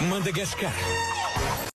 Madagascar.